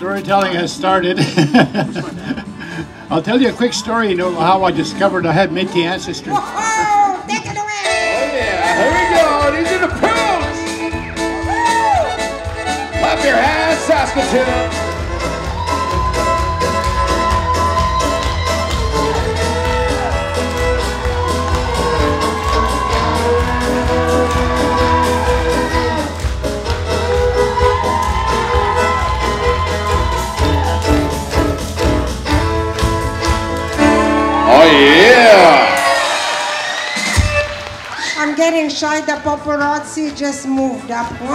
Storytelling has started. I'll tell you a quick story, you know, how I discovered I had Métis ancestry. Whoa, take it away. Oh yeah, here we go. These are the pros. Clap your hands, Saskatoon. Oh yeah! I'm getting shy. The paparazzi just moved up. Good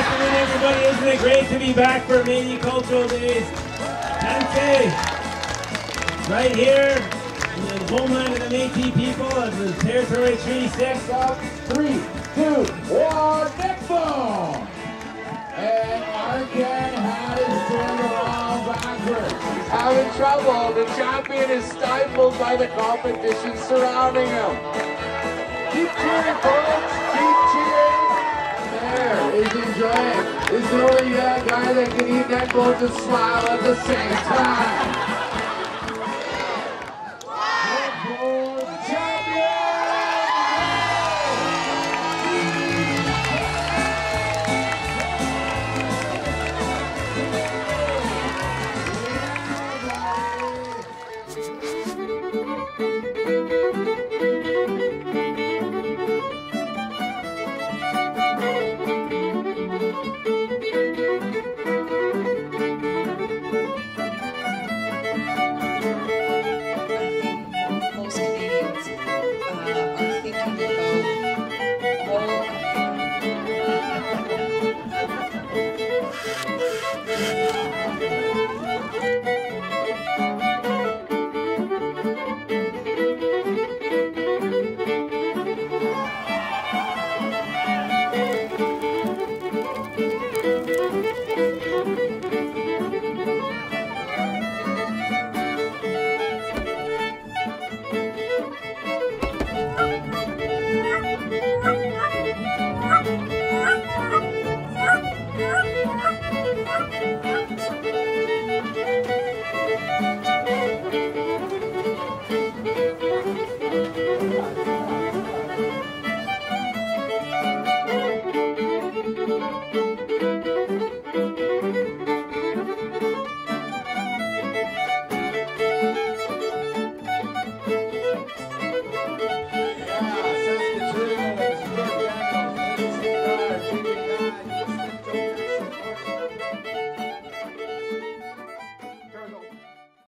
afternoon, everybody. Isn't it great to be back for Métis Cultural Days? Tante, right here in the homeland of the Métis people of the Territory Treaty 6. Up, three, two, one, next ball! He's having trouble. The champion is stifled by the competition surrounding him. Keep cheering, folks. Keep cheering. There, he's enjoying. The only uh, guy that can eat neck bones and smile at the same time.